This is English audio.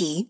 Nike